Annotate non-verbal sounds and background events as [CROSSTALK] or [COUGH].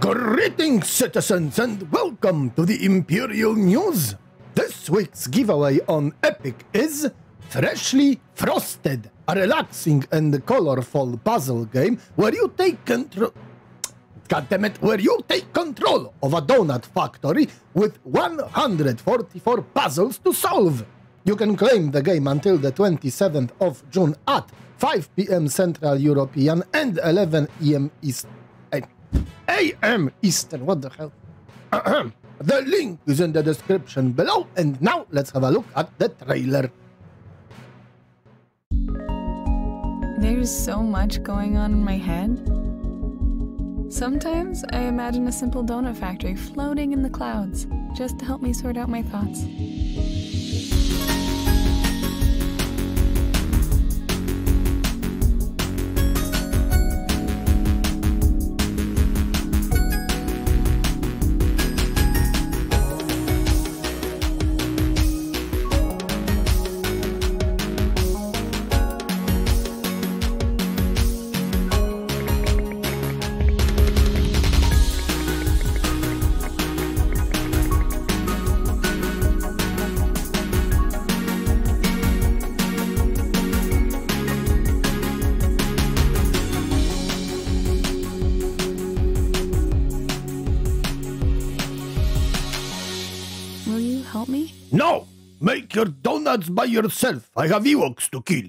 Greetings, citizens, and welcome to the Imperial News. This week's giveaway on Epic is Freshly Frosted, a relaxing and colorful puzzle game where you take control. Goddammit, where you take control of a donut factory with 144 puzzles to solve. You can claim the game until the 27th of June at 5 p.m. Central European and 11 a.m. East. Eh, a.m. Eastern. What the hell? [CLEARS THROAT] The link is in the description below. And now let's have a look at the trailer. There's so much going on in my head. Sometimes I imagine a simple donut factory floating in the clouds just to help me sort out my thoughts. Help me? No! Make your donuts by yourself. I have Ewoks to kill.